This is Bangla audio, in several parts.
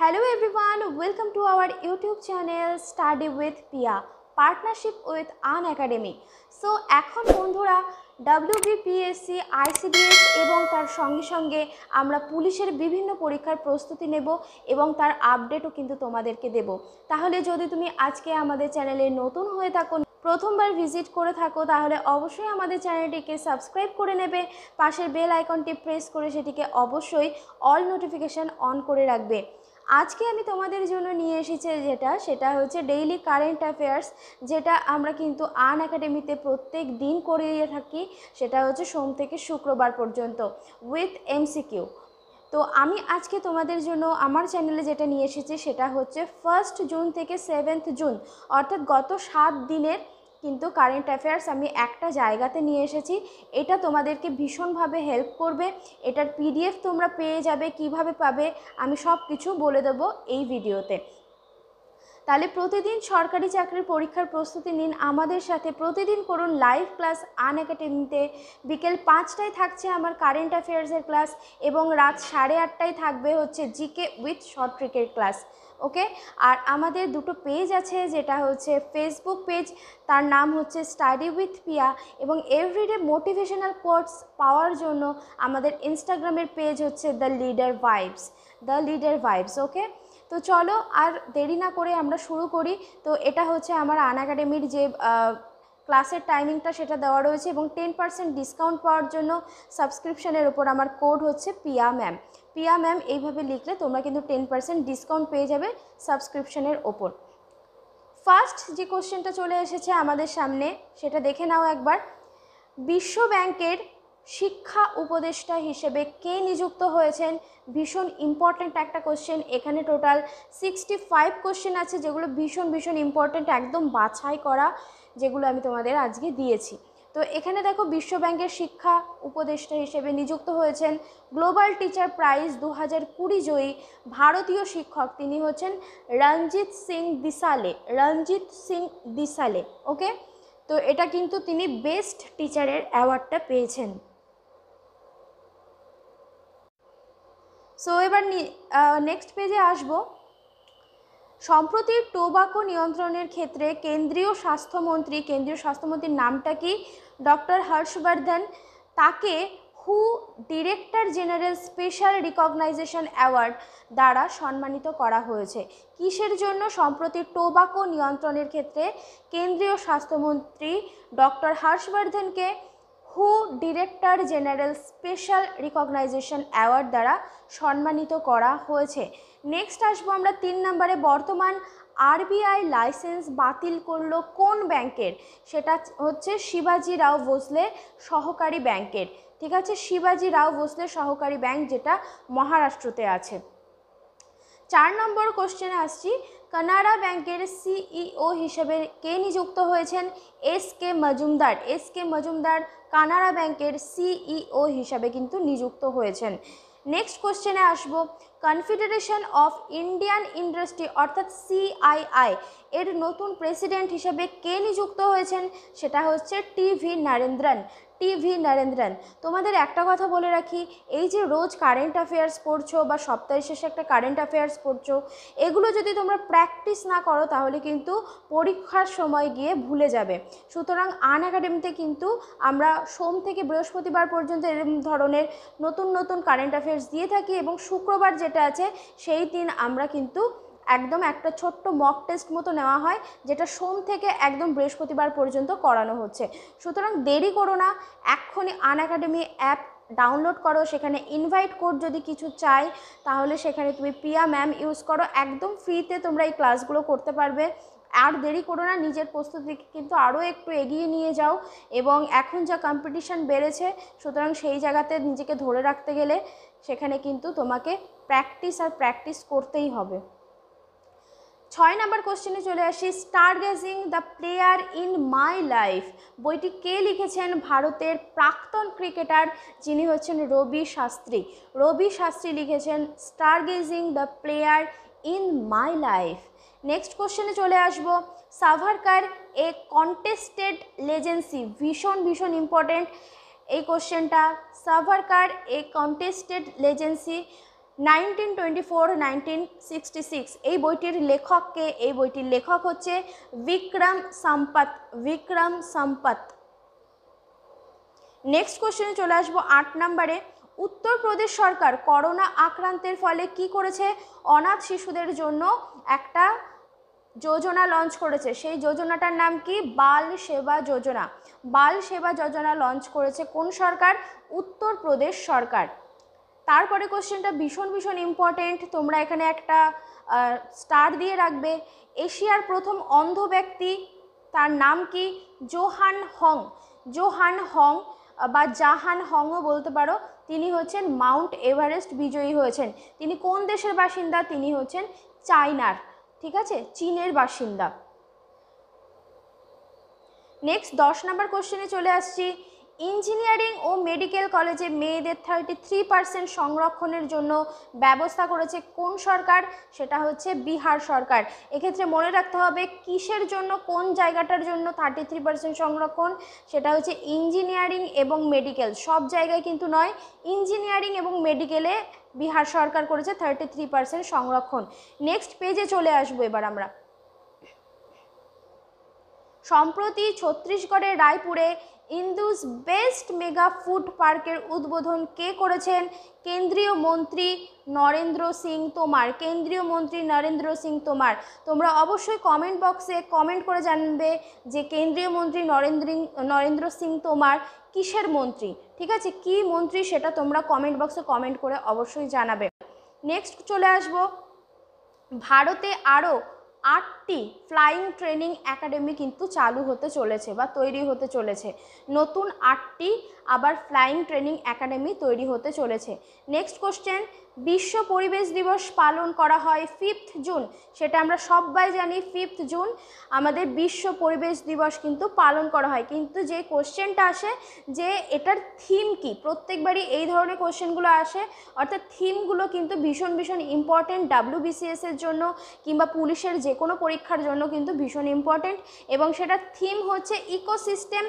Hello everyone, welcome to our YouTube channel study with Pia, partnership with An Academy. So এখন বন্ধুরা ডাব্লিউবিপিএসসি আইসিডিএস এবং তার সঙ্গে সঙ্গে আমরা পুলিশের বিভিন্ন পরীক্ষার প্রস্তুতি নেব এবং তার আপডেটও কিন্তু তোমাদেরকে দেব। তাহলে যদি তুমি আজকে আমাদের চ্যানেলে নতুন হয়ে থাকো প্রথমবার ভিজিট করে থাকো তাহলে অবশ্যই আমাদের চ্যানেলটিকে সাবস্ক্রাইব করে নেবে। পাশের বেল আইকনটি প্রেস করে সেটিকে অবশ্যই অল নোটিফিকেশান অন করে রাখবে। আজকে আমি তোমাদের জন্য নিয়ে এসেছি যেটা, সেটা হচ্ছে ডেইলি কারেন্ট অ্যাফেয়ার্স যেটা আমরা কিন্তু আন একাডেমিতে প্রত্যেক দিন করিয়ে থাকি, সেটা হচ্ছে সোম থেকে শুক্রবার পর্যন্ত উইথ এমসিকিউ তো আমি আজকে তোমাদের জন্য আমার চ্যানেলে যেটা নিয়ে এসেছি, সেটা হচ্ছে ফার্স্ট জুন থেকে সেভেন্থ জুন অর্থাৎ গত সাত দিনের কিন্তু কারেন্ট অ্যাফেয়ার্স আমি একটা জায়গাতে নিয়ে এসেছি, এটা তোমাদেরকে ভীষণভাবে হেল্প করবে, এটার পিডিএফ তোমরা পেয়ে যাবে, কীভাবে পাবে, আমি সব কিছু বলে দেবো এই ভিডিওতে। তাহলে প্রতিদিন সরকারি চাকরির পরীক্ষার প্রস্তুতি নিন, আমাদের সাথে প্রতিদিন করুন লাইভ ক্লাস আন একাডেমিতে বিকেল পাঁচটায় থাকছে আমার কারেন্ট অ্যাফেয়ার্সের ক্লাস এবং রাত সাড়ে আটটায় থাকবে হচ্ছে জিকে উইথ শর্ট ট্রিকের ক্লাস ওকে? আর আমাদের দুটো পেজ আছে, যেটা হচ্ছে ফেসবুক পেজ তার নাম হচ্ছে স্টাডি উইথ পিয়া এবং এভরিডে মোটিভেশনাল কোর্স পাওয়ার জন্য আমাদের ইনস্টাগ্রামের পেজ হচ্ছে the leader vibes the leader vibes okay তো চলো আর দেরি না করে আমরা শুরু করি। তো এটা হচ্ছে আমার আন একাডেমির যে ক্লাসের টাইমিংটা সেটা দেওয়া রয়েছে এবং টেন পার্সেন্ট ডিসকাউন্ট পাওয়ার জন্য সাবস্ক্রিপশানের ওপর আমার কোড হচ্ছে পিয়া ম্যাম পিয়া ম্যাম এইভাবে লিখলে তোমরা কিন্তু টেন পার্সেন্ট ডিসকাউন্ট পেয়ে যাবে সাবস্ক্রিপশনের ওপর। ফার্স্ট যে কোশ্চেনটা চলে এসেছে আমাদের সামনে, সেটা দেখে নাও একবার। বিশ্ব ব্যাংকের শিক্ষা উপদেষ্টা হিসেবে কে নিযুক্ত হয়েছেন? ভীষণ ইম্পর্ট্যান্ট একটা কোশ্চেন এখানে টোটাল সিক্সটি ফাইভ কোশ্চেন আছে যেগুলো ভীষণ ভীষণ ইম্পর্ট্যান্ট একদম বাছাই করা। যেগুলো আমি তোমাদের আজকে দিয়েছি। তো এখানে দেখো বিশ্ব ব্যাংকের শিক্ষা উপদেষ্টা হিসেবে নিযুক্ত হয়েছেন গ্লোবাল টিচার প্রাইজ দু হাজার কুড়ি জয়ী ভারতীয় শিক্ষক। তিনি হচ্ছেন রঞ্জিত সিং দিসালে, রঞ্জিত সিং দিসালে, ওকে? তো এটা কিন্তু তিনি বেস্ট টিচারের অ্যাওয়ার্ডটা পেয়েছেন। সো এবার নেক্সট পেজে আসব। সম্প্রতি টোবাকো নিয়ন্ত্রণের ক্ষেত্রে কেন্দ্রীয় স্বাস্থ্যমন্ত্রী, কেন্দ্রীয় স্বাস্থ্যমন্ত্রীর নামটা কি? ডক্টর হর্ষবর্ধন, তাকে হু director general special recognition award দ্বারা সম্মানিত করা হয়েছে। কিসের জন্য? সম্প্রতি টোবাকো নিয়ন্ত্রণের ক্ষেত্রে কেন্দ্রীয় স্বাস্থ্যমন্ত্রী ডক্টর হর্ষবর্ধনকে হু director general special recognition award দ্বারা সম্মানিত করা হয়েছে। নেক্সট আসব আমরা তিন নম্বরে। বর্তমান আরবিআই লাইসেন্স বাতিল করল কোন ব্যাংকের? সেটা হচ্ছে শিবাজি রাও ভোসলে সহকারী ব্যাংকের। ঠিক আছে? শিবাজি রাও ভোসলে সহকারী ব্যাংক যেটা মহারাষ্ট্রতে আছে। চার নম্বর কোশ্চেনে আসছি। কানাড়া ব্যাংকের সিইও হিসেবে কে নিযুক্ত হয়েছেন? S K Majumdar. S K Majumdar Canara ব্যাংকের সিইও হিসাবে কিন্তু নিযুক্ত হয়েছেন। নেক্সট কোশ্চেনে আসব। কনফেডারেশন অফ ইন্ডিয়ান ইন্ডাস্ট্রি অর্থাৎ সিআইআই এর নতুন প্রেসিডেন্ট হিসেবে কে নিযুক্ত হয়েছেন? সেটা হচ্ছে টিভি নরেন্দ্রন টিভি নরেন্দ্রন তোমাদের একটা কথা বলে রাখি, এই যে রোজ কারেন্ট অ্যাফেয়ার্স পড়ছো বা সপ্তাহের শেষে একটা কারেন্ট অ্যাফেয়ার্স পড়ছো, এগুলো যদি তোমরা প্র্যাকটিস না করো তাহলে কিন্তু পরীক্ষার সময় গিয়ে ভুলে যাবে। সুতরাং আন একাডেমিতে কিন্তু আমরা সোম থেকে বৃহস্পতিবার পর্যন্ত এরকম ধরনের নতুন নতুন কারেন্ট অ্যাফেয়ার্স দিয়ে থাকি এবং শুক্রবার যেটা আছে, সেই দিন আমরা কিন্তু একদম একটা ছোট্ট মক টেস্ট মতো নেওয়া হয়, যেটা সোম থেকে একদম বৃহস্পতিবার পর্যন্ত করানো হচ্ছে। সুতরাং দেরি করো না, এক্ষুনি আন একাডেমি অ্যাপ ডাউনলোড করো, সেখানে ইনভাইট কোড যদি কিছু চাই, তাহলে সেখানে তুমি পিয়া ম্যাম ইউজ করো। একদম ফ্রিতে তোমরা এই ক্লাসগুলো করতে পারবে। আর দেরি করো না, নিজের প্রস্তুতিকে কিন্তু আরও একটু এগিয়ে নিয়ে যাও। এবং এখন যা কম্পিটিশান বেড়েছে, সুতরাং সেই জায়গাতে নিজেকে ধরে রাখতে গেলে, সেখানে কিন্তু তোমাকে প্র্যাকটিস আর প্র্যাকটিস করতেই হবে। ছয় নম্বর কোশ্চেনে চলে আসি star gazing the player in my life বইটি কে লিখেছেন? ভারতের প্রাক্তন ক্রিকেটার যিনি হচ্ছেন রবি শাস্ত্রী। রবি শাস্ত্রী লিখেছেন star gazing the player in my life next কোশ্চেনে চলে আসব সাভারকার এ কন্টেস্টেড লেজেন্সি ভীষণ ভীষণ ইম্পর্টেন্ট এই কোশ্চেনটা Savarkar a contested legacy nineteen twenty four nineteen sixty six এই বইটির লেখককে, এই বইটির লেখক হচ্ছে বিক্রম সম্পত বিক্রম সম্পত নেক্সট কোশ্চেনে চলে আসব আট নম্বরে। উত্তরপ্রদেশ সরকার করোনা আক্রান্তের ফলে কি করেছে? অনাথ শিশুদের জন্য একটা যোজনা লঞ্চ করেছে। সেই যোজনাটার নাম কি? বাল সেবা যোজনা। বাল সেবা যোজনা লঞ্চ করেছে কোন সরকার? উত্তরপ্রদেশ সরকার। তারপরে কোশ্চেনটা ভীষণ ভীষণ ইম্পর্টেন্ট তোমরা এখানে একটা স্টার দিয়ে রাখবে। এশিয়ার প্রথম অন্ধ ব্যক্তি, তার নাম কি? Johann Hong. জোহান হং বা জাহান হংও বলতে পারো। তিনি হচ্ছেন মাউন্ট এভারেস্ট বিজয়ী হয়েছেন। তিনি কোন দেশের বাসিন্দা? তিনি হচ্ছেন চায়নার ঠিক আছে? চীনের বাসিন্দা। নেক্সট দশ নম্বর কোশ্চেনে চলে আসছি। ইঞ্জিনিয়ারিং ও মেডিকেল কলেজে মেয়েদের থার্টি থ্রি পার্সেন্ট সংরক্ষণের জন্য ব্যবস্থা করেছে কোন সরকার? সেটা হচ্ছে বিহার সরকার। এক্ষেত্রে মনে রাখতে হবে কিসের জন্য, কোন জায়গাটার জন্য থার্টি থ্রি পার্সেন্ট সংরক্ষণ? সেটা হচ্ছে ইঞ্জিনিয়ারিং এবং মেডিকেল। সব জায়গায় কিন্তু নয়, ইঞ্জিনিয়ারিং এবং মেডিকেলে বিহার সরকার করেছে থার্টি থ্রি পার্সেন্ট সংরক্ষণ নেক্সট পেজে চলে আসব এবার আমরা। সম্প্রতি ছত্তিশগড়ের রায়পুরে ইন্দুস বেস্ট মেগা ফুড পার্কের উদ্বোধন কে করেছেন? কেন্দ্রীয় মন্ত্রী নরেন্দ্র সিং তোমার। কেন্দ্রীয় মন্ত্রী নরেন্দ্র সিং তোমার। তোমরা অবশ্যই কমেন্ট বক্সে কমেন্ট করে জানবে যে কেন্দ্রীয় মন্ত্রী নরেন্দ্র নরেন্দ্র সিং তোমার কিসের মন্ত্রী? ঠিক আছে? কি মন্ত্রী সেটা তোমরা কমেন্ট বক্সে কমেন্ট করে অবশ্যই জানাবে। নেক্সট চলে আসব। ভারতে আরও আটটি ফ্লাইং ট্রেনিং একাডেমি কিন্তু চালু হতে চলেছে বা তৈরি হতে চলেছে। নতুন আটটি আবার ফ্লাইং ট্রেনিং একাডেমি তৈরি হতে চলেছে। নেক্সট কোশ্চেন বিশ্ব পরিবেশ দিবস পালন করা হয় ফিফথ জুন সেটা আমরা সবাই জানি ফিফথ জুন আমাদের বিশ্ব পরিবেশ দিবস কিন্তু পালন করা হয়। কিন্তু যে কোশ্চেনটা আসে যে এটার থিম কি, প্রত্যেকবারই এই ধরনের কোশ্চেনগুলো আসে। অর্থাৎ থিমগুলো কিন্তু ভীষণ ভীষণ ইম্পর্টেন্ট ডাব্লিউ বিসিএসের জন্য কিংবা পুলিশের যে কোনো পরীক্ষার জন্য কিন্তু ভীষণ ইম্পর্টেন্ট এবং সেটার থিম হচ্ছে ecosystem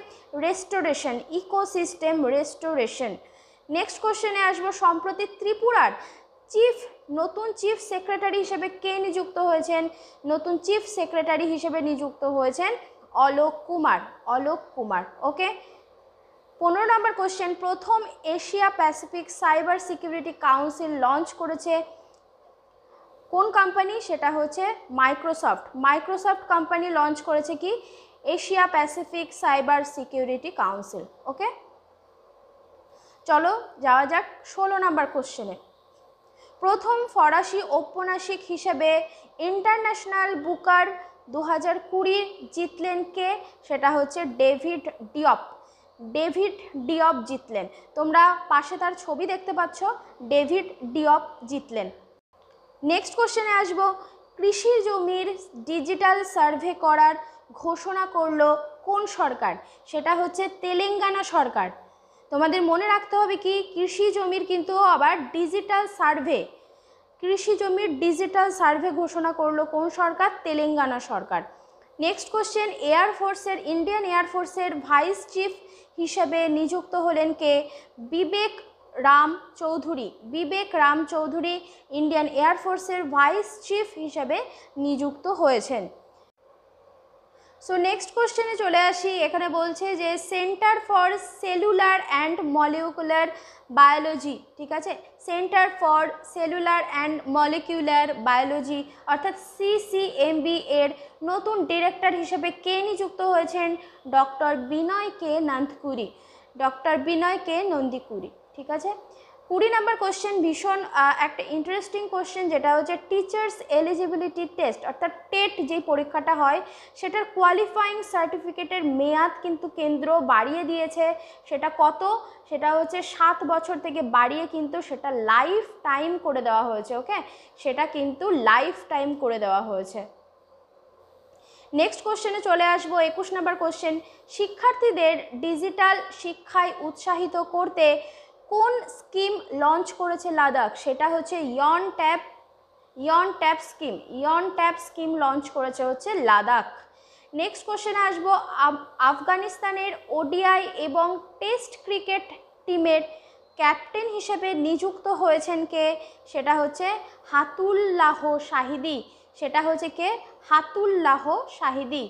restoration ecosystem restoration next কোশ্চেনে আসব সম্প্রতি ত্রিপুরার চিফ, নতুন চিফ সেক্রেটারি হিসেবে কে নিযুক্ত হয়েছেন? নতুন চিফ সেক্রেটারি হিসেবে নিযুক্ত হয়েছেন অলোক কুমার অলোক কুমার ওকে পনেরো নম্বর কোশ্চেন প্রথম Asia Pacific cyber security council launch করেছে কোন কোম্পানি সেটা হচ্ছে মাইক্রোসফট। মাইক্রোসফট কোম্পানি লঞ্চ করেছে কি? Asia Pacific cyber security council okay চলো যাওয়া যাক ষোলো নাম্বার কোশ্চেনে প্রথম ফরাসি ঔপন্যাসিক হিসেবে ইন্টারন্যাশনাল বুকার দু হাজার কুড়ি জিতলেন কে? সেটা হচ্ছে ডেভিড ডিয়প। ডেভিড ডিয়প জিতলেন। তোমরা পাশে তার ছবি দেখতে পাচ্ছ, ডেভিড ডিয়প জিতলেন। নেক্সট কোশ্চেনে আসব। কৃষি জমির ডিজিটাল সার্ভে করার ঘোষণা করল কোন সরকার? সেটা হচ্ছে তেলেঙ্গানা সরকার। তোমাদের মনে রাখতে হবে কি, কৃষি জমির কিন্তু আবার ডিজিটাল সার্ভে কৃষি জমির ডিজিটাল সার্ভে ঘোষণা করল কোন সরকার? তেলেঙ্গানা সরকার। নেক্সট কোশ্চেন এয়ারফোর্সের ইন্ডিয়ান এয়ারফোর্সের ভাইস চিফ হিসেবে নিযুক্ত হলেন কে? বিবেক রাম চৌধুরী। বিবেক রাম চৌধুরী ইন্ডিয়ান এয়ারফোর্সের ভাইস চিফ হিসেবে নিযুক্ত হয়েছেন। সো নেক্সট কোশ্চেনে চলে আসি। এখানে বলছে যে centre for cellular and molecular biology ঠিক আছে? Centre for cellular and molecular biology অর্থাৎ সিসিএমবি এর নতুন ডিরেক্টর হিসেবে কে নিযুক্ত হয়েছেন? ডক্টর বিনয় কে নন্দকুরি ডক্টর বিনয় কে নন্দিকুরি ঠিক আছে? কুড়ি নাম্বার কোশ্চেন ভীষণ একটা ইন্টারেস্টিং কোশ্চেন যেটা হচ্ছে টিচার্স এলিজিবিলিটি টেস্ট অর্থাৎ টেট যেই পরীক্ষাটা হয়, সেটার কোয়ালিফাইং সার্টিফিকেটের মেয়াদ কিন্তু কেন্দ্র বাড়িয়ে দিয়েছে। সেটা কত? সেটা হচ্ছে সাত বছর থেকে বাড়িয়ে কিন্তু সেটা লাইফ টাইম করে দেওয়া হয়েছে ওকে সেটা কিন্তু লাইফ টাইম করে দেওয়া হয়েছে। নেক্সট কোশ্চেনে চলে আসব, একুশ নাম্বার কোশ্চেন শিক্ষার্থীদের ডিজিটাল শিক্ষায় উৎসাহিত করতে কোন স্কিম লঞ্চ করেছে লাদাখ? সেটা হচ্ছে Youn tab Youn tab scheme. Youn tab scheme launch করেছে হচ্ছে লাদাখ। নেক্সট কোশ্চেনে আসব আফগানিস্তানের ওডিআই এবং টেস্ট ক্রিকেট টিমের ক্যাপ্টেন হিসেবে নিযুক্ত হয়েছেন কে? সেটা হচ্ছে হাতুল্লাহ শাহিদি। সেটা হচ্ছে কে? হাতুল্লাহ শাহিদি।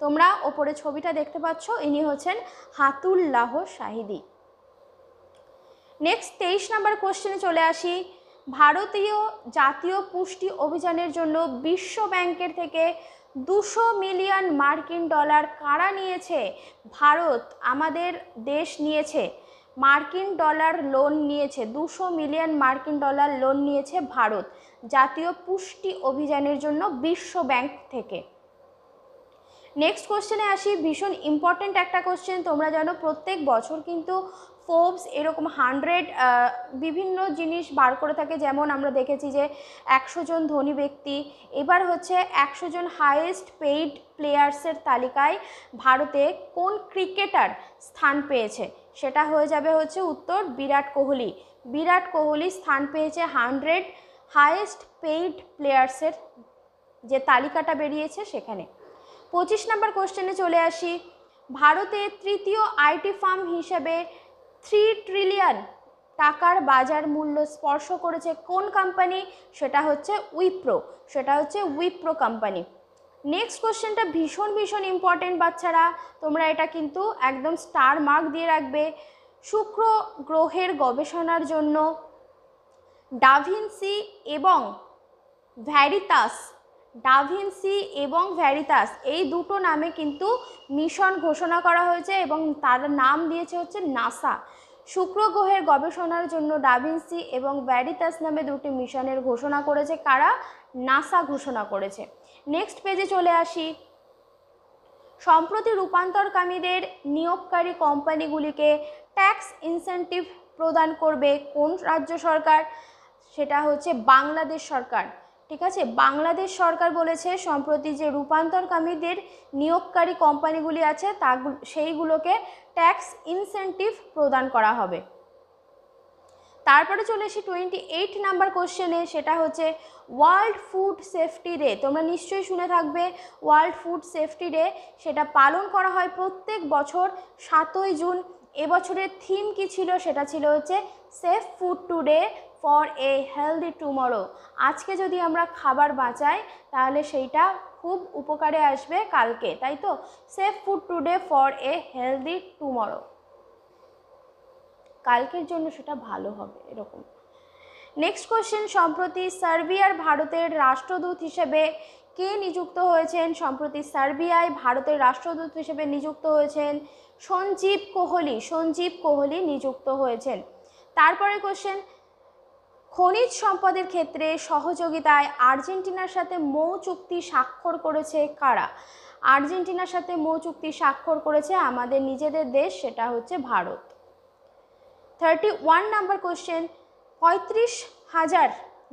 তোমরা ওপরে ছবিটা দেখতে পাচ্ছ, ইনি হচ্ছেন হাতুল্লাহ শাহিদি। নেক্সট তেইশ নাম্বার কোশ্চেনে চলে আসি। ভারতীয় জাতীয় পুষ্টি অভিযানের জন্য বিশ্ব ব্যাংকের থেকে দুশো মিলিয়ন মার্কিন ডলার কারা নিয়েছে? ভারত আমাদের দেশ নিয়েছে, মার্কিন ডলার লোন নিয়েছে, দুশো মিলিয়ন মার্কিন ডলার লোন নিয়েছে ভারত জাতীয় পুষ্টি অভিযানের জন্য বিশ্ব ব্যাংক থেকে। নেক্সট কোশ্চেনে আসি, ভীষণ ইম্পর্ট্যান্ট একটা কোশ্চেন তোমরা জানো প্রত্যেক বছর কিন্তু ফোর্বস এরকম হান্ড্রেড বিভিন্ন জিনিস বার করে থাকে। যেমন আমরা দেখেছি যে একশো জন ধনী ব্যক্তি, এবার হচ্ছে একশো জন হাইয়েস্ট পেইড প্লেয়ার্সের তালিকায় ভারতে কোন ক্রিকেটার স্থান পেয়েছে? সেটা হয়ে যাবে হচ্ছে উত্তর বিরাট কোহলি। বিরাট কোহলি স্থান পেয়েছে হান্ড্রেড হাইয়েস্ট পেইড প্লেয়ার্সের যে তালিকাটা বেরিয়েছে সেখানে। পঁচিশ নাম্বার কোশ্চেনে চলে আসি। ভারতে তৃতীয় আইটি ফার্ম হিসেবে থ্রি ট্রিলিয়ন টাকার বাজার মূল্য স্পর্শ করেছে কোন কোম্পানি সেটা হচ্ছে উইপ্রো সেটা হচ্ছে উইপ্রো কোম্পানি নেক্সট কোশ্চেনটা ভীষণ ভীষণ ইম্পর্টেন্ট বাচ্চারা, তোমরা এটা কিন্তু একদম স্টার মার্ক দিয়ে রাখবে। শুক্র গ্রহের গবেষণার জন্য ডাভিনসি এবং ভ্যারিতাস ডাভিনসি এবং ভ্যারিতাস এই দুটো নামে কিন্তু মিশন ঘোষণা করা হয়েছে এবং তার নাম দিয়েছে হচ্ছে নাসা। শুক্র গ্রহের গবেষণার জন্য ডাভিনসি এবং ভ্যারিতাস নামে দুটি মিশনের ঘোষণা করেছে। কারা? নাসা ঘোষণা করেছে। নেক্সট পেজে চলে আসি। সম্প্রতি রূপান্তরকামীদের নিয়োগকারী কোম্পানিগুলিকে ট্যাক্স ইনসেন্টিভ প্রদান করবে কোন রাজ্য সরকার? সেটা হচ্ছে বাংলাদেশ সরকার। ঠিক আছে? বাংলাদেশ সরকার বলেছে, সম্প্রতি যে রূপান্তরকামীদের নিয়োগকারী কোম্পানিগুলি আছে তা সেইগুলোকে ট্যাক্স ইনসেন্টিভ প্রদান করা হবে। তারপরে চলে এসে টোয়েন্টি এইট নাম্বার কোশ্চেনে সেটা হচ্ছে ওয়ার্ল্ড ফুড সেফটি ডে তোমরা নিশ্চয়ই শুনে থাকবে ওয়ার্ল্ড ফুড সেফটি ডে সেটা পালন করা হয় প্রত্যেক বছর সাতই জুন। এবছরের থিম কি ছিল? সেটা ছিল হচ্ছে safe food today for a healthy tomorrow আজকে যদি আমরা খাবার বাঁচাই, তাহলে সেইটা খুব উপকারে আসবে কালকে, তাই তো? Safe food today for a healthy tomorrow কালকের জন্য সেটা ভালো হবে, এরকম। নেক্সট কোশ্চেন সম্প্রতি সার্বিয়ার ভারতের রাষ্ট্রদূত হিসেবে কে নিযুক্ত হয়েছেন? সম্প্রতি সার্বিয়ায় ভারতের রাষ্ট্রদূত হিসেবে নিযুক্ত হয়েছেন সঞ্জীব কোহলি সঞ্জীব কোহলি নিযুক্ত হয়েছেন। তারপরে কোশ্চেন খনিজ সম্পদের ক্ষেত্রে সহযোগিতায় আর্জেন্টিনার সাথে মৌ চুক্তি স্বাক্ষর করেছে কারা? আর্জেন্টিনার সাথে মৌ চুক্তি স্বাক্ষর করেছে আমাদের নিজেদের দেশ, সেটা হচ্ছে Bharat. Thirty one number question পঁয়ত্রিশ হাজার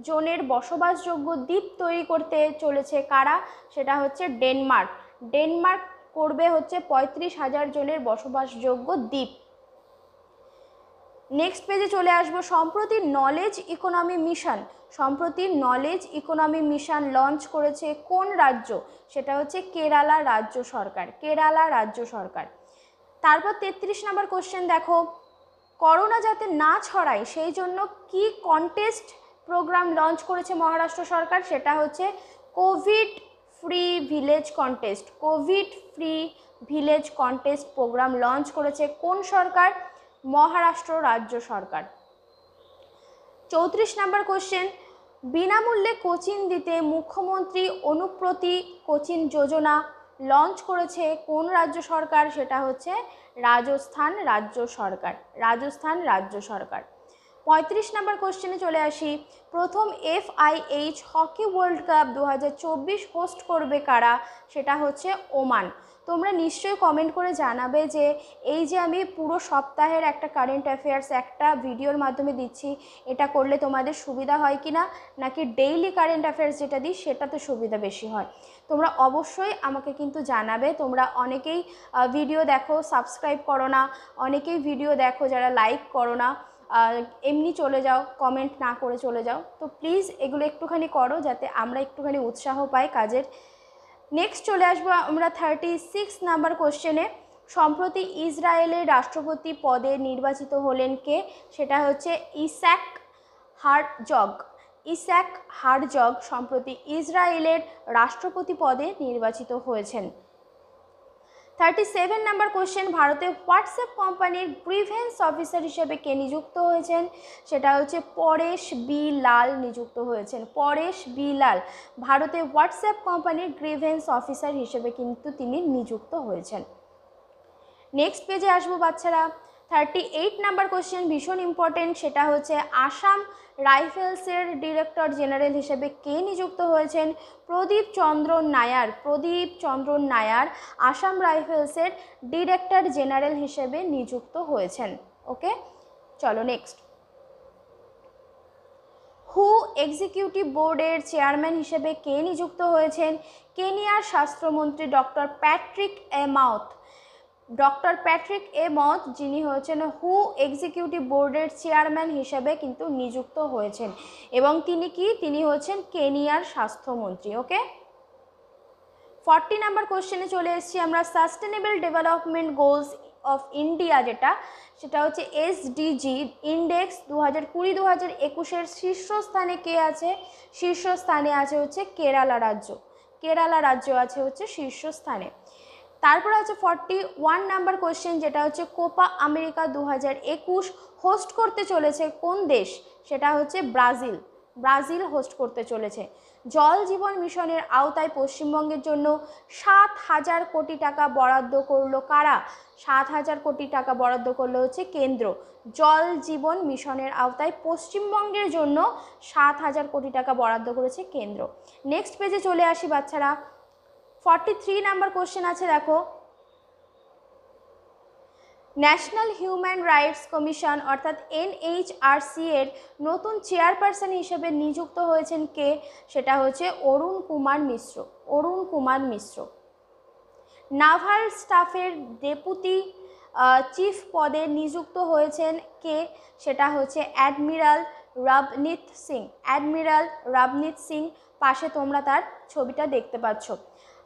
জনের বসবাসযোগ্য দ্বীপ তৈরি করতে চলেছে কারা? সেটা হচ্ছে ডেনমার্ক। ডেনমার্ক করবে হচ্ছে পঁয়ত্রিশ হাজার জনের বসবাসযোগ্য দ্বীপ। নেক্সট পেজে চলে আসব সম্প্রতি নলেজ ইকোনমি মিশন সম্প্রতি নলেজ ইকোনমি মিশন লঞ্চ করেছে কোন রাজ্য? সেটা হচ্ছে কেরালা রাজ্য সরকার, কেরালা রাজ্য সরকার। তারপর তেত্রিশ নম্বর কোশ্চেন দেখো। করোনা যাতে না ছড়ায়, সেই জন্য কি কন্টেস্ট প্রোগ্রাম লঞ্চ করেছে মহারাষ্ট্র সরকার? সেটা হচ্ছে Covid free village contest Covid free village contest programme launch করেছে কোন সরকার? মহারাষ্ট্র রাজ্য সরকার। চৌত্রিশ নম্বর কোশ্চেন বিনামূল্যে কোচিন দিতে মুখ্যমন্ত্রী অনুপ্রতি কোচিন যোজনা লঞ্চ করেছে কোন রাজ্য সরকার? সেটা হচ্ছে রাজস্থান রাজ্য সরকার, রাজস্থান রাজ্য সরকার। পঁয়ত্রিশ নম্বর কোশ্চেনে চলে আসি। প্রথম এফআইএইচ হকি ওয়ার্ল্ড কাপ দু হাজার চব্বিশ হোস্ট করবে কারা? সেটা হচ্ছে ওমান। তোমরা নিশ্চয়ই কমেন্ট করে জানাবে যে এই যে আমি পুরো সপ্তাহের একটা কারেন্ট অ্যাফেয়ার্স একটা ভিডিওর মাধ্যমে দিচ্ছি, এটা করলে তোমাদের সুবিধা হয় কি না নাকি ডেইলি কারেন্ট অ্যাফেয়ার্স যেটা দিই সেটাতে সুবিধা বেশি হয়? তোমরা অবশ্যই আমাকে কিন্তু জানাবে। তোমরা অনেকেই ভিডিও দেখো সাবস্ক্রাইব করো না। অনেকেই ভিডিও দেখো যারা লাইক করো না। এমনি চলে যাও কমেন্ট না করে চলে যাও। তো প্লিজ এগুলো একটুখানি করো যাতে আমরা একটুখানি উৎসাহ পাই কাজের। নেক্সট চলে আসব আমরা থার্টি সিক্স নাম্বার কোশ্চেনে সম্প্রতি ইসরায়েলের রাষ্ট্রপতি পদে নির্বাচিত হলেন কে? সেটা হচ্ছে ইস্যাক হারজগ। ইস্যাক হারজগ সম্প্রতি ইসরায়েলের রাষ্ট্রপতি পদে নির্বাচিত হয়েছেন। থার্টি সেভেন নাম্বার কোয়েশ্চেন ভারতে হোয়াটসঅ্যাপ কোম্পানির গ্রিভেন্স অফিসার হিসেবে কে নিযুক্ত হয়েছেন? সেটা হচ্ছে পরেশ বি লাল নিযুক্ত হয়েছেন। পরেশ বি লাল ভারতে হোয়াটসঅ্যাপ কোম্পানির গ্রিভেন্স অফিসার হিসেবে কিন্তু তিনি নিযুক্ত হয়েছেন। নেক্সট পেজে আসব বাচ্চারা। থার্টি এইট নাম্বার কোশ্চেন ভীষণ ইম্পর্টেন্ট সেটা হচ্ছে আসাম রাইফেলসের ডিরেক্টর জেনারেল হিসেবে কে নিযুক্ত হয়েছেন? প্রদীপ চন্দ্র নায়ার। প্রদীপ চন্দ্র নায়ার আসাম রাইফেলসের ডিরেক্টর জেনারেল হিসেবে নিযুক্ত হয়েছেন। ওকে চলো নেক্সট হু এক্সিকিউটিভ বোর্ডের চেয়ারম্যান হিসেবে কে নিযুক্ত হয়েছেন? কেনিয়ার স্বাস্থ্যমন্ত্রী doctor Patrick Amoth doctor Patrick Amoth, যিনি হয়েছেন হু এক্সিকিউটিভ বোর্ডের চেয়ারম্যান হিসেবে কিন্তু নিযুক্ত হয়েছেন। এবং তিনি কি? তিনি হচ্ছেন কেনিয়ার স্বাস্থ্যমন্ত্রী, ওকে? ফর্টি নাম্বার কোশ্চেনে চলে এসেছি আমরা। Sustainable development goals of India যেটা, সেটা হচ্ছে এসডিজি ইন্ডেক্স দু হাজার কুড়ি দু হাজার একুশের শীর্ষস্থানে কে আছে? শীর্ষস্থানে আছে হচ্ছে কেরালা রাজ্য। কেরালা রাজ্য আছে হচ্ছে শীর্ষস্থানে। তারপর আছে ফর্টি ওয়ান নাম্বার কোয়েশ্চেন যেটা হচ্ছে কোপা আমেরিকা দু হাজার একুশ হোস্ট করতে চলেছে কোন দেশ? সেটা হচ্ছে ব্রাজিল। ব্রাজিল হোস্ট করতে চলেছে। জল জীবন মিশনের আওতায় পশ্চিমবঙ্গের জন্য সাত হাজার কোটি টাকা বরাদ্দ করল কারা? সাত হাজার কোটি টাকা বরাদ্দ করল হচ্ছে কেন্দ্র। জল জীবন মিশনের আওতায় পশ্চিমবঙ্গের জন্য সাত হাজার কোটি টাকা বরাদ্দ করেছে কেন্দ্র। নেক্সট পেজে চলে আসি বাচ্চারা। ফর্টি থ্রি নাম্বার কোশ্চেন আছে, দেখো। ন্যাশনাল হিউম্যান রাইটস কমিশন অর্থাৎ এনএইচআরসি এর নতুন চেয়ারপারসন হিসেবে নিযুক্ত হয়েছেন কে? সেটা হচ্ছে অরুণ কুমার মিশ্র, অরুণ কুমার মিশ্র। নাভাল স্টাফের ডেপুটি চিফ পদে নিযুক্ত হয়েছেন কে? সেটা হচ্ছে অ্যাডমিরাল রবনীত সিং অ্যাডমিরাল রবনীত সিং পাশে তোমরা তার ছবিটা দেখতে পাচ্ছ।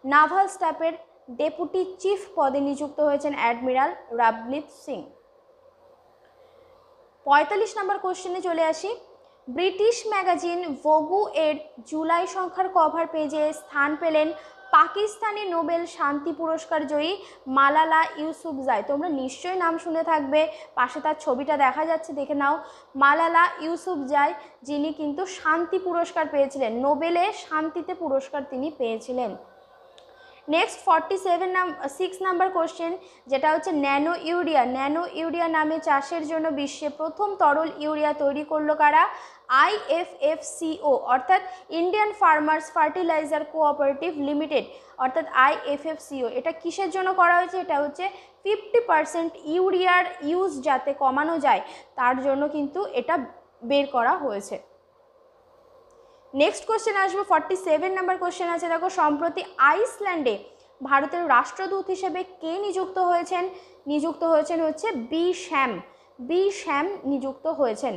নাভাল স্টাফের ডেপুটি চিফ পদে নিযুক্ত হয়েছেন অ্যাডমিরাল রাবনীত সিং। পঁয়তাল্লিশ নম্বর কোশ্চেনে চলে আসি। ব্রিটিশ ম্যাগাজিন ভোগু এর জুলাই সংখ্যার কভার পেজে স্থান পেলেন পাকিস্তানি নোবেল শান্তি পুরস্কার জয়ী মালালা ইউসুফজাই তোমরা নিশ্চয়ই নাম শুনে থাকবে, পাশে তার ছবিটা দেখা যাচ্ছে, দেখে নাও। মালালা ইউসুফজাই যিনি কিন্তু শান্তি পুরস্কার পেয়েছিলেন, নোবেলে শান্তিতে পুরস্কার তিনি পেয়েছিলেন। নেক্সট ফর্টি সেভেন নাম সিক্স নাম্বার কোশ্চেন যেটা হচ্ছে ন্যানো ইউরিয়া। ন্যানো ইউরিয়া নামে চাষের জন্য বিশ্বে প্রথম তরল ইউরিয়া তৈরি করল কারা? আইএফএফসিও অর্থাৎ Indian farmers fertiliser cooperative limited অর্থাৎ আইএফএফসিও এটা কিসের জন্য করা হয়েছে? এটা হচ্ছে ফিফটি পারসেন্ট ইউরিয়ার ইউজ যাতে কমানো যায়, তার জন্য কিন্তু এটা বের করা হয়েছে। নেক্সট কোশ্চেন আসবে ফর্টি সেভেন নাম্বার কোশ্চেন আছে। দেখো, সম্প্রতি আইসল্যান্ডে ভারতের রাষ্ট্রদূত হিসেবে কে নিযুক্ত হয়েছেন? নিযুক্ত হয়েছেন হচ্ছে বি শ্যাম। বি শ্যাম নিযুক্ত হয়েছেন।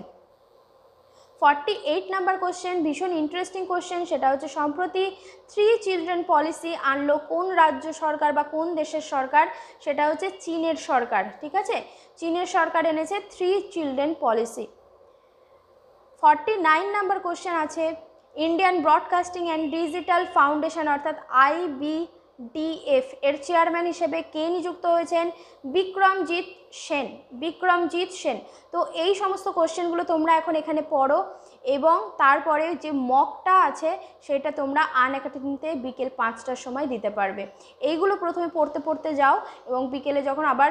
ফর্টি এইট নাম্বার কোশ্চেন ভীষণ ইন্টারেস্টিং কোশ্চেন সেটা হচ্ছে, সম্প্রতি থ্রি চিলড্রেন পলিসি আনলো কোন রাজ্য সরকার বা কোন দেশের সরকার? সেটা হচ্ছে চীনের সরকার, ঠিক আছে? চীনের সরকার এনেছে three children policy forty nine number question আছে। Indian broadcasting and digital foundation অর্থাৎ আইবিডিএফ এর চেয়ারম্যান হিসেবে কে নিযুক্ত হয়েছেন? বিক্রমজিৎ সেন বিক্রমজিৎ সেন। তো এই সমস্ত কোশ্চেনগুলো তোমরা এখন এখানে পড়ো এবং তারপরে যে মকটা আছে, সেটা তোমরা আন একাডেমিতে বিকেল পাঁচটার সময় দিতে পারবে। এইগুলো প্রথমে পড়তে পড়তে যাও এবং বিকেলে যখন আবার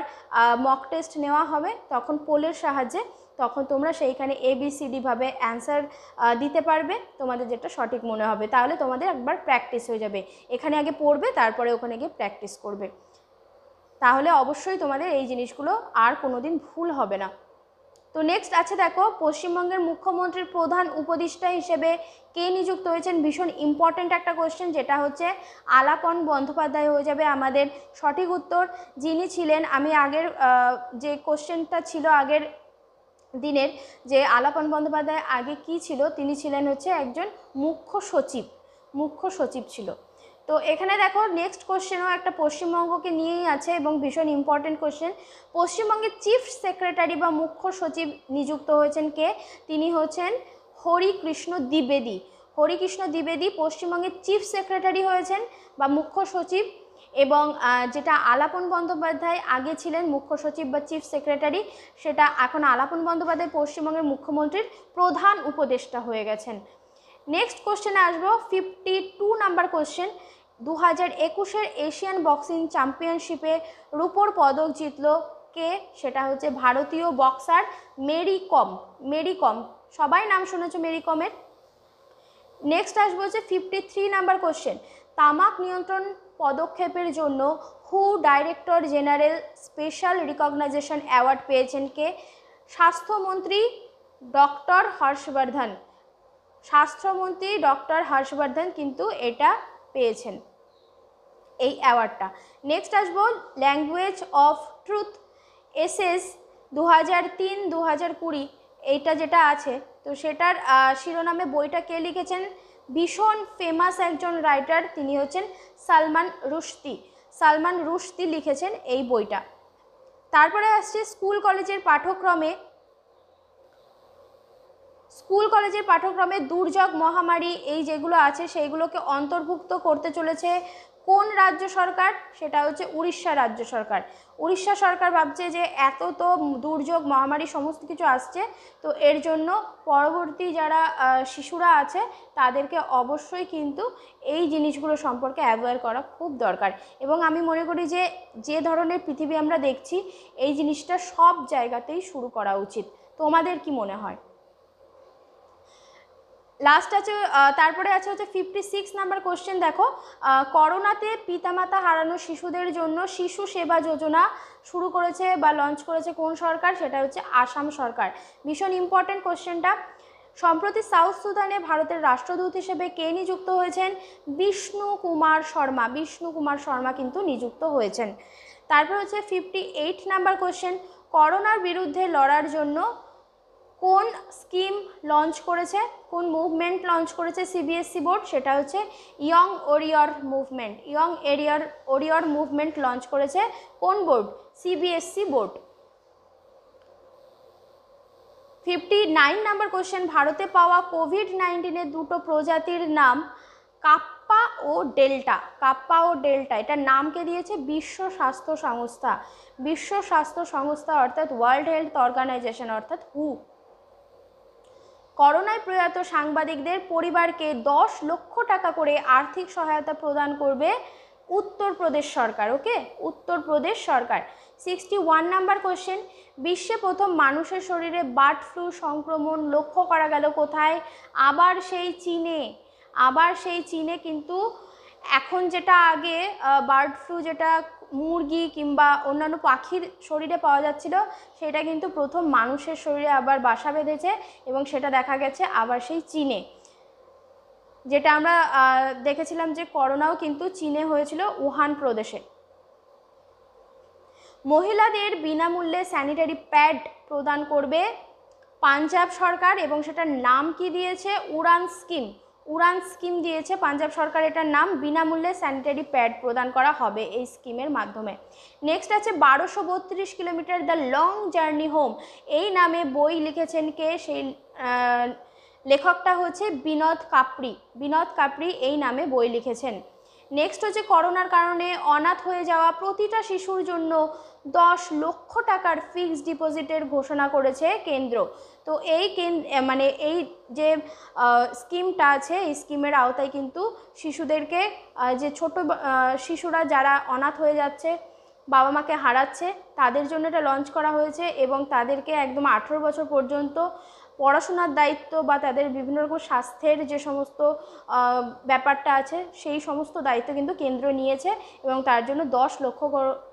মক টেস্ট নেওয়া হবে, তখন পোলের সাহায্যে তখন তোমরা সেইখানে এবিসিডিভাবে অ্যান্সার দিতে পারবে। তোমাদের যেটা সঠিক মনে হবে। তাহলে তোমাদের একবার প্র্যাকটিস হয়ে যাবে। এখানে আগে পড়বে, তারপরে ওখানে গিয়ে প্র্যাকটিস করবে। তাহলে অবশ্যই তোমাদের এই জিনিসগুলো আর কোনো দিন ভুল হবে না। তো নেক্সট আছে দেখো, পশ্চিমবঙ্গের মুখ্যমন্ত্রীর প্রধান উপদেষ্টা হিসেবে কে নিযুক্ত হয়েছেন? ভীষণ ইম্পর্ট্যান্ট একটা কোশ্চেন যেটা হচ্ছে আলাপন বন্দ্যোপাধ্যায় হয়ে যাবে আমাদের সঠিক উত্তর। যিনি ছিলেন, আমি আগের যে কোশ্চেনটা ছিল আগের দিনের যে আলাপন বন্দ্যোপাধ্যায় আগে কি ছিল, তিনি ছিলেন হচ্ছে একজন মুখ্য সচিব মুখ্য সচিব ছিল। তো এখানে দেখো নেক্সট কোশ্চেনও একটা পশ্চিমবঙ্গকে নিয়েই আছে এবং ভীষণ ইম্পর্টেন্ট কোশ্চেন পশ্চিমবঙ্গের চিফ সেক্রেটারি বা মুখ্য সচিব নিযুক্ত হয়েছেন কে? তিনি হচ্ছেন হরিকৃষ্ণ দ্বিবেদী। হরিকৃষ্ণ দ্বিবেদী পশ্চিমবঙ্গের চিফ সেক্রেটারি হয়েছেন বা মুখ্য সচিব এবং যেটা আলাপন বন্দ্যোপাধ্যায় আগে ছিলেন মুখ্য সচিব বা চিফ সেক্রেটারি, সেটা এখন আলাপন বন্দ্যোপাধ্যায় পশ্চিমবঙ্গের মুখ্যমন্ত্রীর প্রধান উপদেষ্টা হয়ে গেছেন। নেক্সট কোশ্চেনে আসব ফিফটি টু নাম্বার কোশ্চেন দু হাজার একুশের এশিয়ান বক্সিং চ্যাম্পিয়নশিপে রূপোর পদক জিতল কে? সেটা হচ্ছে ভারতীয় বক্সার মেরি কম মেরি কম সবাই নাম শুনেছ মেরি কমের নেক্সট আসব হচ্ছে ফিফটি থ্রি নাম্বার কোশ্চেন তামাক নিয়ন্ত্রণ পদক্ষেপের জন্য হু director general special recognition award পেয়েছেন কে? স্বাস্থ্যমন্ত্রী ডক্টর হর্ষবর্ধন। স্বাস্থ্যমন্ত্রী ডক্টর হর্ষবর্ধন কিন্তু এটা পেয়েছেন এই অ্যাওয়ার্ডটা। নেক্সট আসব, ল্যাঙ্গুয়েজ অফ ট্রুথ, এসএস দু হাজার তিন দু হাজার কুড়ি, এইটা যেটা আছে, তো সেটার শিরোনামে বইটা কে লিখেছেন? ভীষণ ফেমাস একজন রাইটার তিনি হচ্ছেন সালমান রুশদি। সালমান রুশদি লিখেছেন এই বইটা। তারপরে আসছে স্কুল কলেজের পাঠ্যক্রমে। স্কুল কলেজের পাঠ্যক্রমে দুর্যোগ মহামারী, এই যেগুলো আছে সেইগুলোকে অন্তর্ভুক্ত করতে চলেছে কোন রাজ্য সরকার? সেটা হচ্ছে উড়িষ্যা রাজ্য সরকার। উড়িষ্যা সরকার ভাবছে যে এত তো দুর্যোগ, মহামারী সমস্ত কিছু আসছে, তো এর জন্য পরবর্তী যারা শিশুরা আছে, তাদেরকে অবশ্যই কিন্তু এই জিনিসগুলো সম্পর্কে অ্যাওয়্যার করা খুব দরকার। এবং আমি মনে করি যে যে ধরনের পৃথিবী আমরা দেখছি, এই জিনিসটা সব জায়গাতেই শুরু করা উচিত। তোমাদের কি মনে হয়? লাস্ট আছে তারপরে আছে হচ্ছে ফিফটি সিক্স নাম্বার কোশ্চেন দেখো। করোনাতে পিতামাতা হারানো শিশুদের জন্য শিশু সেবা যোজনা শুরু করেছে বা লঞ্চ করেছে কোন সরকার? সেটা হচ্ছে আসাম সরকার। ভীষণ ইম্পর্টেন্ট কোশ্চেনটা সম্প্রতি সাউথ সুদানে ভারতের রাষ্ট্রদূত হিসেবে কে নিযুক্ত হয়েছেন? বিষ্ণু কুমার শর্মা। বিষ্ণু কুমার শর্মা কিন্তু নিযুক্ত হয়েছেন। তারপর হচ্ছে ফিফটি এইট নাম্বার কোশ্চেন করোনার বিরুদ্ধে লড়ার জন্য কোন স্কিম লঞ্চ করেছে, কোন মুভমেন্ট লঞ্চ করেছে সিবিএসসি বোর্ড? সেটা হচ্ছে young warrior movement. Young warrior, warrior movement launch করেছে কোন board? CBSE board. Fifty nine number question, ভারতে পাওয়া কোভিড নাইন্টিনের দুটো প্রজাতির নাম কাপ্পা ও ডেল্টা। কাপ্পা ও ডেল্টা, এটার নামকে দিয়েছে? বিশ্ব স্বাস্থ্য সংস্থা। বিশ্ব স্বাস্থ্য সংস্থা অর্থাৎ ওয়ার্ল্ড হেলথ অর্গানাইজেশন অর্থাৎ হু করোনায় প্রয়াত সাংবাদিকদের পরিবারকে দশ লক্ষ টাকা করে আর্থিক সহায়তা প্রদান করবে উত্তরপ্রদেশ সরকার। ওকে? উত্তরপ্রদেশ সরকার। সিক্সটি ওয়ান নাম্বার কোশ্চেন বিশ্বে প্রথম মানুষের শরীরে বার্ড ফ্লু সংক্রমণ লক্ষ্য করা গেল কোথায়? আবার সেই চীনে। আবার সেই চীনে কিন্তু এখন যেটা আগে বার্ড ফ্লু যেটা মুরগি কিংবা অন্যান্য পাখির শরীরে পাওয়া যাচ্ছিল, সেটা কিন্তু প্রথম মানুষের শরীরে আবার বাসা বেঁধেছে এবং সেটা দেখা গেছে আবার সেই চীনে। যেটা আমরা দেখেছিলাম যে করোনাও কিন্তু চীনে হয়েছিল উহান প্রদেশে। মহিলাদের বিনামূল্যে স্যানিটারি প্যাড প্রদান করবে পাঞ্জাব সরকার এবং সেটার নাম কি দিয়েছে? উড়ান স্কিম। উড়ান স্কিম দিয়েছে পাঞ্জাব সরকার, এটার নাম বিনামূল্যে স্যানিটারি প্যাড প্রদান করা হবে এই স্কিমের মাধ্যমে। নেক্সট আছে বারোশো বত্রিশ kilometre the long journey home. এই নামে বই লিখেছেন কে? সেই লেখকটা হচ্ছে বিনোদ কাপড়ি। বিনোদ কাপড়ি এই নামে বই লিখেছেন। নেক্সট হচ্ছে করোনার কারণে অনাথ হয়ে যাওয়া প্রতিটা শিশুর জন্য দশ লক্ষ টাকার ফিক্সড ডিপোজিটের ঘোষণা করেছে কেন্দ্র। তো এই মানে এই যে স্কিমটা আছে, এই স্কিমের আওতায় কিন্তু শিশুদেরকে যে ছোট শিশুরা যারা অনাথ হয়ে যাচ্ছে, বাবা মাকে হারাচ্ছে, তাদের জন্য এটা লঞ্চ করা হয়েছে এবং তাদেরকে একদম আঠেরো বছর পর্যন্ত পড়াশোনার দায়িত্ব বা তাদের বিভিন্ন রকম স্বাস্থ্যের যে সমস্ত ব্যাপারটা আছে, সেই সমস্ত দায়িত্ব কিন্তু কেন্দ্র নিয়েছে এবং তার জন্য দশ লক্ষ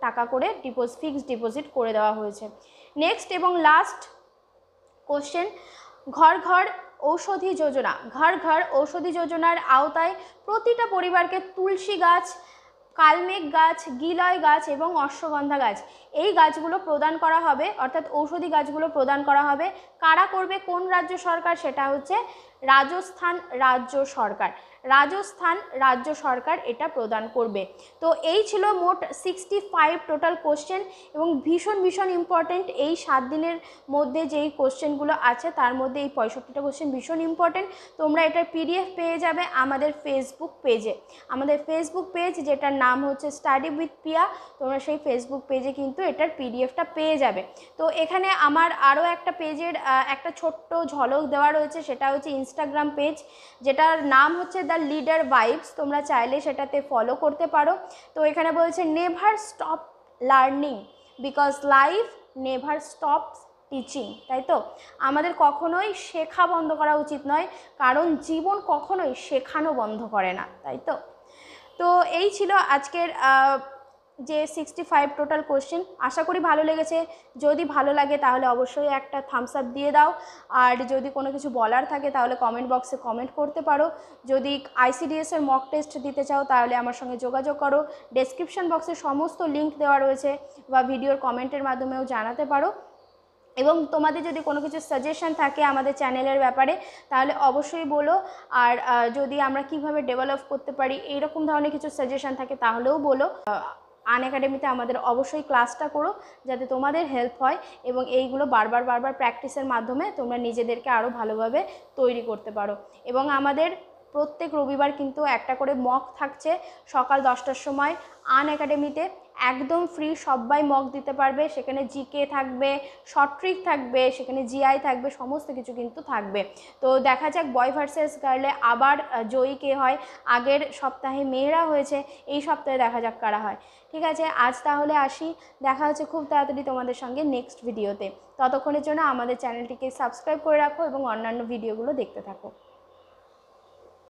টাকা করে ডিপোজ ফিক্সড ডিপোজিট করে দেওয়া হয়েছে। নেক্সট এবং লাস্ট কোশ্চেন ঘর ঘর ঔষধি যোজনা। ঘর ঘর ঔষধি যোজনার আওতায় প্রতিটা পরিবারকে তুলসী গাছ, কালমেঘ গাছ, গিলয় গাছ এবং অশ্বগন্ধা গাছ। এই গাছগুলো প্রদান করা হবে, অর্থাৎ ঔষধি গাছগুলো প্রদান করা হবে। কারা করবে? কোন রাজ্য সরকার? সেটা হচ্ছে রাজস্থান রাজ্য সরকার। রাজস্থান রাজ্য সরকার এটা প্রদান করবে। তো এই ছিল মোট সিক্সটি ফাইভ টোটাল কোশ্চেন এবং ভীষণ ভীষণ ইম্পর্টেন্ট এই সাত দিনের মধ্যে যেই কোশ্চেনগুলো আছে, তার মধ্যে এই পঁয়ষট্টিটা কোশ্চেন ভীষণ ইম্পর্টেন্ট তোমরা এটার পিডিএফ পেয়ে যাবে আমাদের ফেসবুক পেজে আমাদের ফেসবুক পেজ যেটার নাম হচ্ছে স্টাডি উইথ পিয়া তোমরা সেই ফেসবুক পেজে কিন্তু এটার পিডিএফটা পেয়ে যাবে। তো এখানে আমার আরও একটা পেজের একটা ছোট্ট ঝলক দেওয়া রয়েছে, সেটা হচ্ছে ইনস্টাগ্রাম পেজ যেটার নাম হচ্ছে দ্য লিডার ভাইবস তোমরা চাইলে সেটাতে ফলো করতে পারো। তো এখানে বলছে never stop learning because life never stop teaching তাই তো? আমাদের কখনোই শেখা বন্ধ করা উচিত নয়, কারণ জীবন কখনোই শেখানো বন্ধ করে না। তাই তো? তো এই ছিল আজকের যে সিক্সটি ফাইভ টোটাল কোশ্চেন আশা করি ভালো লেগেছে। যদি ভালো লাগে তাহলে অবশ্যই একটা থামস আপ দিয়ে দাও। আর যদি কোনো কিছু বলার থাকে তাহলে কমেন্ট বক্সে কমেন্ট করতে পারো। যদি আইসিডিএসের মক টেস্ট দিতে চাও তাহলে আমার সঙ্গে যোগাযোগ করো। ডেসক্রিপশন বক্সে সমস্ত লিঙ্ক দেওয়া রয়েছে বা ভিডিওর কমেন্টের মাধ্যমেও জানাতে পারো। এবং তোমাদের যদি কোনো কিছু সাজেশন থাকে আমাদের চ্যানেলের ব্যাপারে তাহলে অবশ্যই বলো। আর যদি আমরা কীভাবে ডেভেলপ করতে পারি, এইরকম ধরনের কিছু সাজেশন থাকে তাহলেও বলো। আন একাডেমিতে আমাদের অবশ্যই ক্লাসটা করো যাতে তোমাদের হেল্প হয় এবং এইগুলো বারবার বারবার প্র্যাকটিসের মাধ্যমে তোমরা নিজেদেরকে আরও ভালোভাবে তৈরি করতে পারো। এবং আমাদের প্রত্যেক রবিবার কিন্তু একটা করে মক থাকছে সকাল দশটার সময় আন একাডেমিতে। একদম ফ্রি সবাই মক দিতে পারবে, সেখানে জিকে থাকবে শর্ট ট্রিক থাকবে, সেখানে জিআই থাকবে, সমস্ত কিছু কিন্তু থাকবে। তো দেখা যাক বয় ভার্সেস গার্লে আবার জয়ী কে হয়। আগের সপ্তাহে মেয়েরা হয়েছে, এই সপ্তাহে দেখা যাক কারা হয়। ঠিক আছে, আজ তাহলে আসি। দেখা হচ্ছে খুব তাড়াতাড়ি তোমাদের সঙ্গে নেক্সট ভিডিওতে ততক্ষণের জন্য আমাদের চ্যানেলটিকে সাবস্ক্রাইব করে রাখো এবং অন্যান্য ভিডিওগুলো দেখতে থাকো।